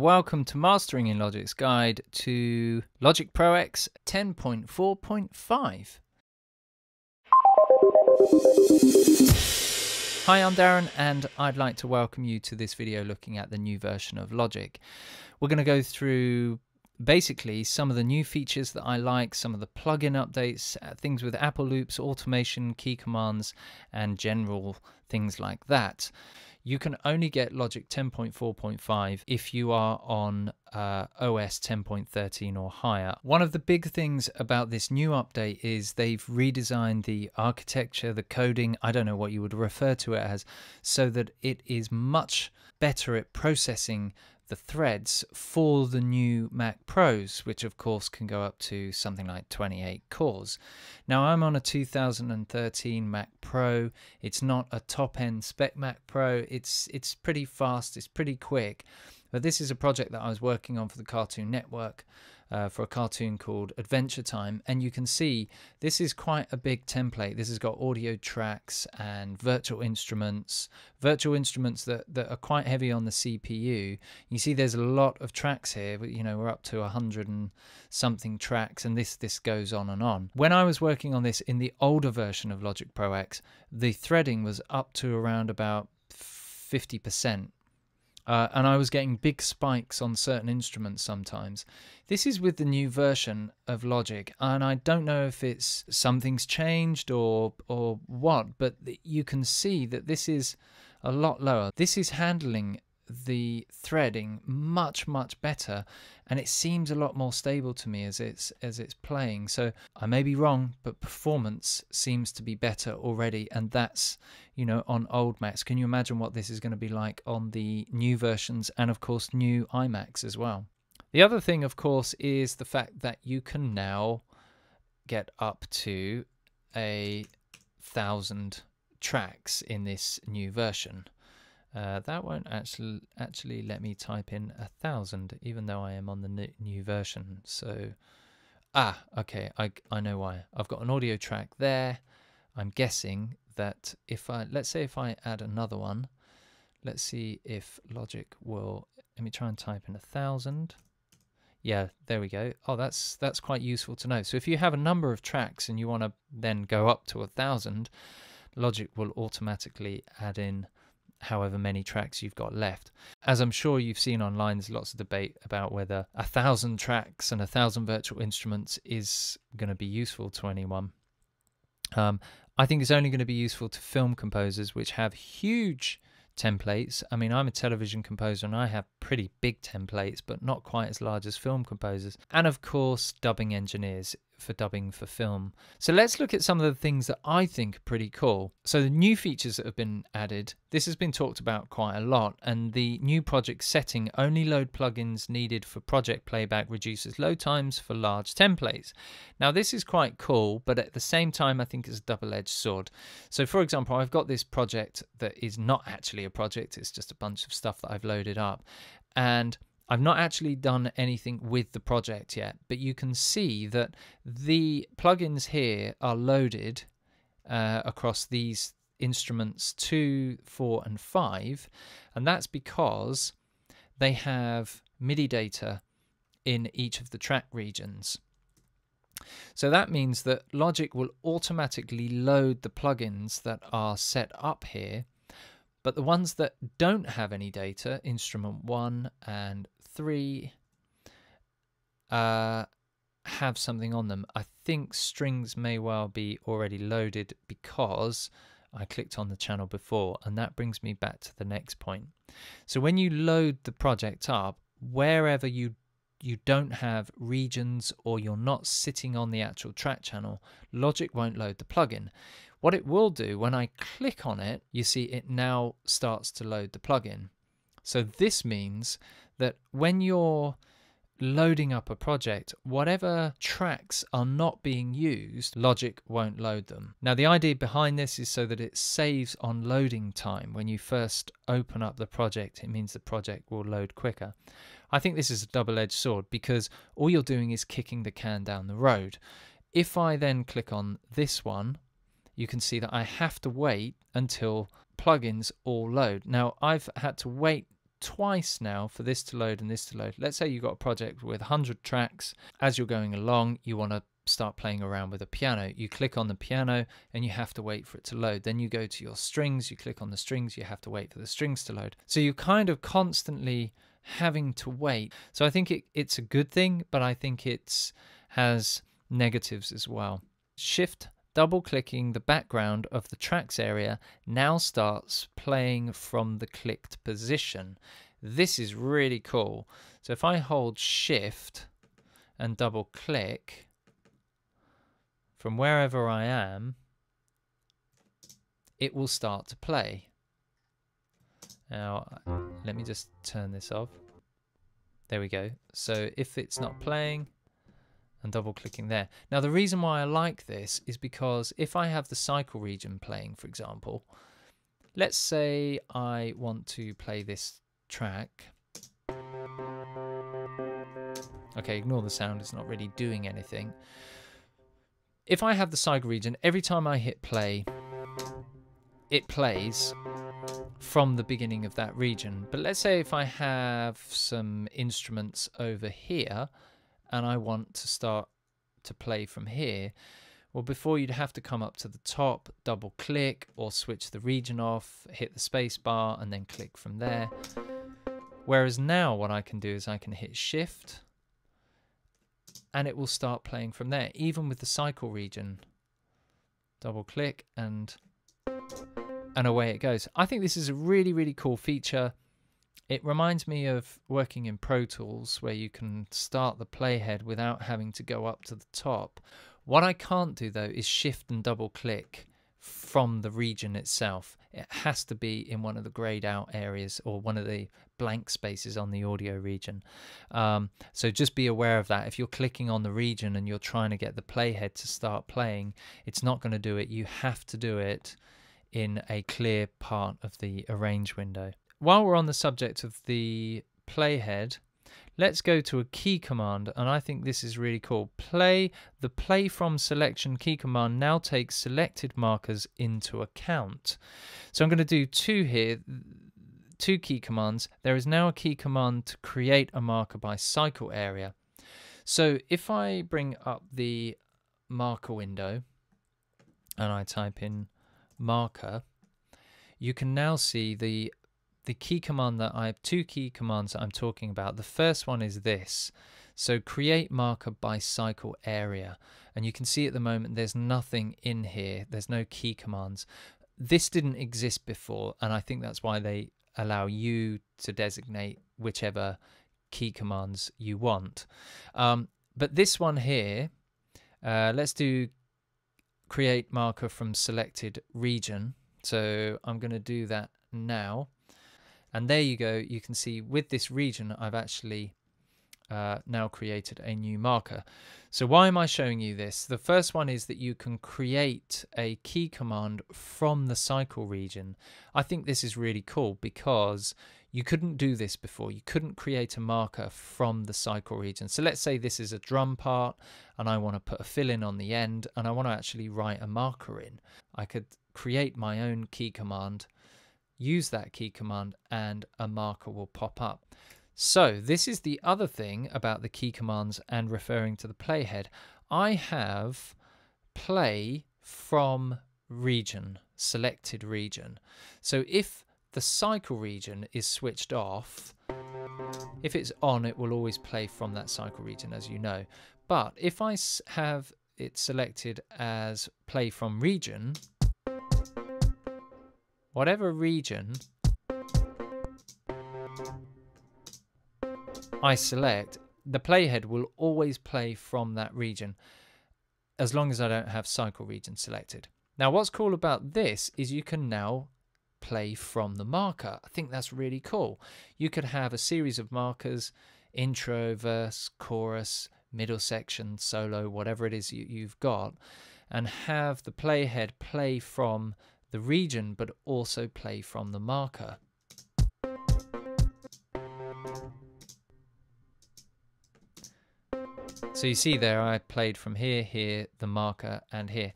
Welcome to Mastering in Logic's guide to Logic Pro X 10.4.5. Hi, I'm Darren, and I'd like to welcome you to this video looking at the new version of Logic. We're going to go through basically some of the new features that I like, some of the plugin updates, uh, things with Apple Loops, automation, key commands, and general things like that. You can only get Logic 10.4.5 if you are on uh, OS 10.13 or higher. One of the big things about this new update is they've redesigned the architecture, the coding, I don't know what you would refer to it as, so that it is much better at processing the threads for the new Mac Pros, which of course can go up to something like 28 cores. Now I'm on a 2013 Mac Pro. It's not a top-end spec Mac Pro. It's it's pretty fast. It's pretty quick. But this is a project that I was working on for the Cartoon Network uh, for a cartoon called Adventure Time. And you can see this is quite a big template. This has got audio tracks and virtual instruments, virtual instruments that, that are quite heavy on the CPU. You see there's a lot of tracks here. You know, we're up to a hundred and something tracks and this, this goes on and on. When I was working on this in the older version of Logic Pro X, the threading was up to around about 50%. Uh, and I was getting big spikes on certain instruments sometimes. This is with the new version of Logic, and I don't know if it's something's changed or or what, but you can see that this is a lot lower. This is handling the threading much much better and it seems a lot more stable to me as it's as it's playing. So i may be wrong but performance seems to be better already and that's you know on old macs can you imagine what this is going to be like on the new versions and of course new imacs as well? The other thing of course is the fact that you can now get up to a thousand tracks in this new version uh, that won't actually actually let me type in a thousand, even though I am on the new version. So, ah, okay, I I know why. I've got an audio track there. I'm guessing that if I let's say if I add another one, let's see if Logic will. Let me try and type in a thousand. Yeah, there we go. Oh, that's that's quite useful to know. So if you have a number of tracks and you want to then go up to a thousand, Logic will automatically add in however many tracks you've got left. As I'm sure you've seen online, there's lots of debate about whether a thousand tracks and a thousand virtual instruments is going to be useful to anyone. Um, I think it's only going to be useful to film composers which have huge templates. I mean, I'm a television composer and I have pretty big templates, but not quite as large as film composers. And of course, dubbing engineers for dubbing for film. So let's look at some of the things that I think are pretty cool. So the new features that have been added, this has been talked about quite a lot, and the new project setting only load plugins needed for project playback reduces load times for large templates. Now this is quite cool, but at the same time I think it's a double-edged sword. So for example, I've got this project that is not actually a project, it's just a bunch of stuff that I've loaded up. And I've not actually done anything with the project yet, but you can see that the plugins here are loaded uh, across these instruments 2, 4 and 5 and that's because they have MIDI data in each of the track regions. So that means that Logic will automatically load the plugins that are set up here but the ones that don't have any data, instrument 1 and three uh, have something on them. I think strings may well be already loaded because I clicked on the channel before and that brings me back to the next point. So when you load the project up, wherever you you don't have regions or you're not sitting on the actual track channel, Logic won't load the plugin. What it will do when I click on it, you see it now starts to load the plugin. So this means that when you're loading up a project, whatever tracks are not being used, Logic won't load them. Now, the idea behind this is so that it saves on loading time. When you first open up the project, it means the project will load quicker. I think this is a double edged sword because all you're doing is kicking the can down the road. If I then click on this one, you can see that I have to wait until plugins all load. Now, I've had to wait twice now for this to load and this to load. Let's say you've got a project with 100 tracks. As you're going along, you want to start playing around with a piano. You click on the piano and you have to wait for it to load. Then you go to your strings, you click on the strings, you have to wait for the strings to load. So you're kind of constantly having to wait. So I think it, it's a good thing, but I think it's has negatives as well. Shift double clicking the background of the tracks area now starts playing from the clicked position. This is really cool. So if I hold shift and double click from wherever I am, it will start to play. Now, let me just turn this off. There we go. So if it's not playing, and double clicking there. Now the reason why I like this is because if I have the cycle region playing, for example, let's say I want to play this track. Okay, ignore the sound, it's not really doing anything. If I have the cycle region, every time I hit play, it plays from the beginning of that region. But let's say if I have some instruments over here, and I want to start to play from here, well, before you'd have to come up to the top, double click or switch the region off, hit the space bar and then click from there. Whereas now what I can do is I can hit shift and it will start playing from there, even with the cycle region. Double click and and away it goes. I think this is a really, really cool feature. It reminds me of working in Pro Tools where you can start the playhead without having to go up to the top. What I can't do though is shift and double click from the region itself. It has to be in one of the grayed out areas or one of the blank spaces on the audio region. Um, so just be aware of that. If you're clicking on the region and you're trying to get the playhead to start playing, it's not going to do it. You have to do it in a clear part of the arrange window while we're on the subject of the playhead, let's go to a key command and I think this is really cool. Play the play from selection key command now takes selected markers into account. So I'm going to do two here, two key commands. There is now a key command to create a marker by cycle area. So if I bring up the marker window and I type in marker, you can now see the the key command that I have two key commands that I'm talking about. The first one is this. So create marker by cycle area. And you can see at the moment there's nothing in here. There's no key commands. This didn't exist before. And I think that's why they allow you to designate whichever key commands you want. Um, but this one here, uh, let's do create marker from selected region. So I'm going to do that now. And there you go. You can see with this region, I've actually uh, now created a new marker. So why am I showing you this? The first one is that you can create a key command from the cycle region. I think this is really cool because you couldn't do this before. You couldn't create a marker from the cycle region. So let's say this is a drum part and I want to put a fill in on the end and I want to actually write a marker in. I could create my own key command use that key command and a marker will pop up. So this is the other thing about the key commands and referring to the playhead. I have play from region, selected region. So if the cycle region is switched off, if it's on, it will always play from that cycle region, as you know. But if I have it selected as play from region, whatever region I select, the playhead will always play from that region as long as I don't have cycle region selected. Now what's cool about this is you can now play from the marker. I think that's really cool. You could have a series of markers, intro, verse, chorus, middle section, solo, whatever it is you, have got, and have the playhead play from the region, but also play from the marker. So you see there, I played from here, here, the marker, and here.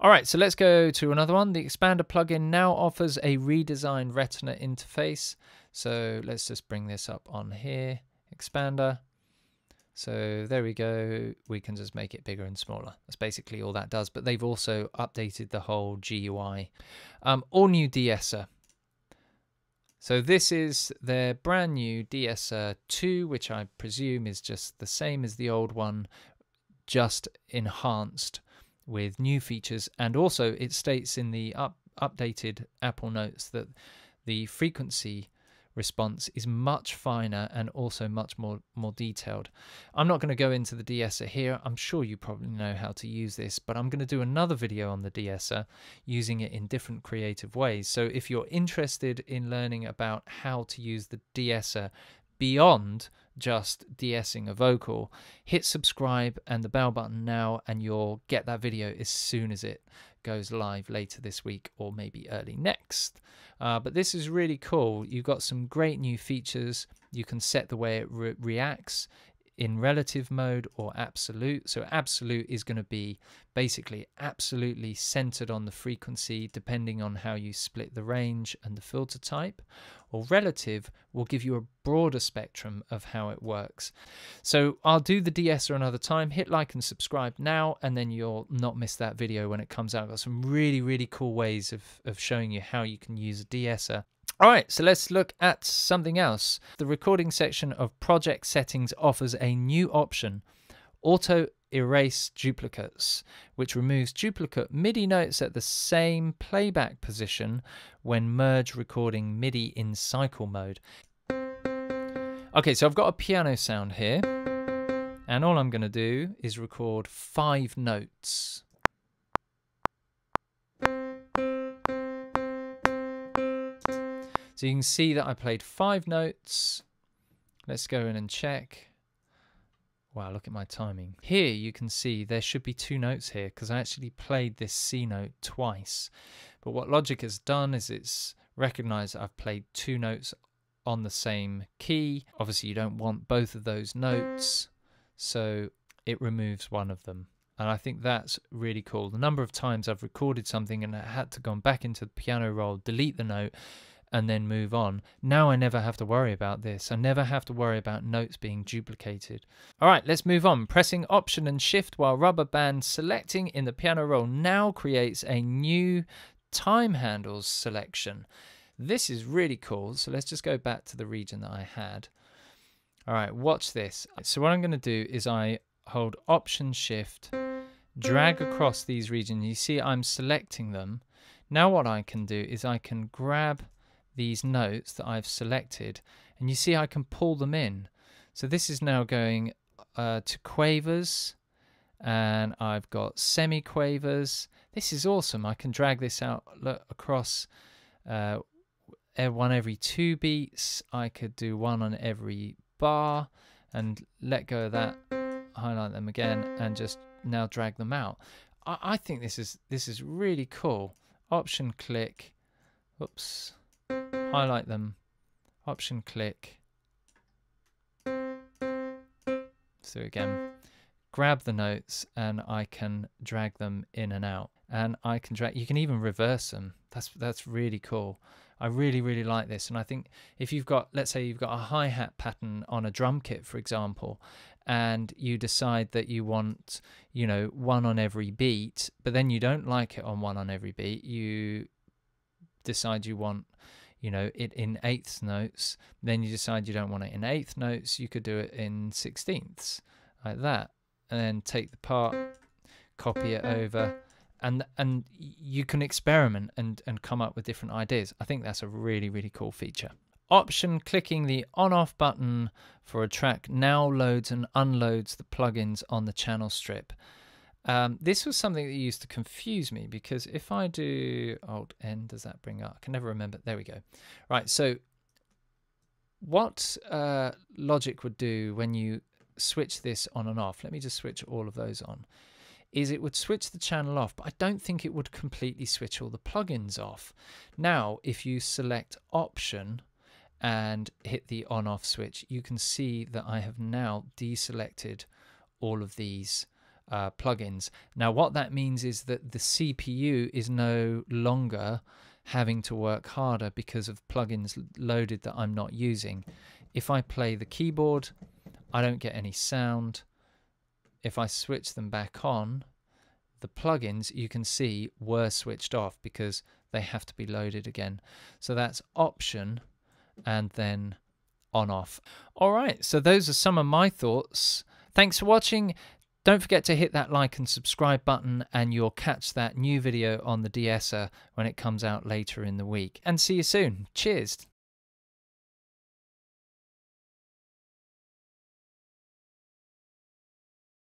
All right, so let's go to another one. The Expander plugin now offers a redesigned Retina interface. So let's just bring this up on here, expander. So there we go. We can just make it bigger and smaller. That's basically all that does. But they've also updated the whole GUI. Um, all new de-esser. So this is their brand new de-esser 2, which I presume is just the same as the old one, just enhanced with new features. And also it states in the up, updated Apple Notes that the frequency response is much finer and also much more more detailed. I'm not going to go into the de-esser here. I'm sure you probably know how to use this, but I'm going to do another video on the de-esser using it in different creative ways. So if you're interested in learning about how to use the de-esser beyond just de-essing a vocal, hit subscribe and the bell button now and you'll get that video as soon as it goes live later this week or maybe early next. Uh, but this is really cool. You've got some great new features. You can set the way it re reacts in relative mode or absolute. So absolute is going to be basically absolutely centered on the frequency depending on how you split the range and the filter type. Or relative will give you a broader spectrum of how it works. So I'll do the de-esser another time. Hit like and subscribe now and then you'll not miss that video when it comes out. I've got some really, really cool ways of, of showing you how you can use a de-esser all right, so let's look at something else. The recording section of project settings offers a new option, auto erase duplicates, which removes duplicate MIDI notes at the same playback position when merge recording MIDI in cycle mode. Okay, so I've got a piano sound here, and all I'm going to do is record five notes. So you can see that I played five notes. Let's go in and check. Wow, look at my timing. Here you can see there should be two notes here because I actually played this C note twice. But what Logic has done is it's recognized I've played two notes on the same key. Obviously you don't want both of those notes, so it removes one of them. And I think that's really cool. The number of times I've recorded something and I had to go back into the piano roll, delete the note, and then move on. Now I never have to worry about this. I never have to worry about notes being duplicated. All right, let's move on. Pressing Option and Shift while rubber band selecting in the piano roll now creates a new time handles selection. This is really cool. So let's just go back to the region that I had. All right, watch this. So what I'm going to do is I hold Option Shift, drag across these regions. You see I'm selecting them. Now what I can do is I can grab these notes that I've selected and you see I can pull them in. So this is now going uh, to quavers and I've got semiquavers. This is awesome. I can drag this out look, across uh, one every two beats. I could do one on every bar and let go of that, highlight them again and just now drag them out. I, I think this is this is really cool. Option click. Oops highlight them, option click. So again, grab the notes and I can drag them in and out. And I can drag, you can even reverse them. That's, that's really cool. I really, really like this. And I think if you've got, let's say you've got a hi-hat pattern on a drum kit, for example, and you decide that you want, you know, one on every beat, but then you don't like it on one on every beat, you decide you want you know it in eighth notes then you decide you don't want it in eighth notes you could do it in sixteenths like that and then take the part copy it over and and you can experiment and and come up with different ideas. I think that's a really really cool feature. Option clicking the on off button for a track now loads and unloads the plugins on the channel strip um, this was something that used to confuse me because if I do Alt N, does that bring up? I can never remember. There we go. Right, so what uh, Logic would do when you switch this on and off, let me just switch all of those on, is it would switch the channel off, but I don't think it would completely switch all the plugins off. Now, if you select Option and hit the on-off switch, you can see that I have now deselected all of these uh, plugins. Now, what that means is that the CPU is no longer having to work harder because of plugins loaded that I'm not using. If I play the keyboard, I don't get any sound. If I switch them back on, the plugins you can see were switched off because they have to be loaded again. So that's option and then on off. All right, so those are some of my thoughts. Thanks for watching. Don't forget to hit that like and subscribe button and you'll catch that new video on the de-esser when it comes out later in the week. And see you soon. Cheers.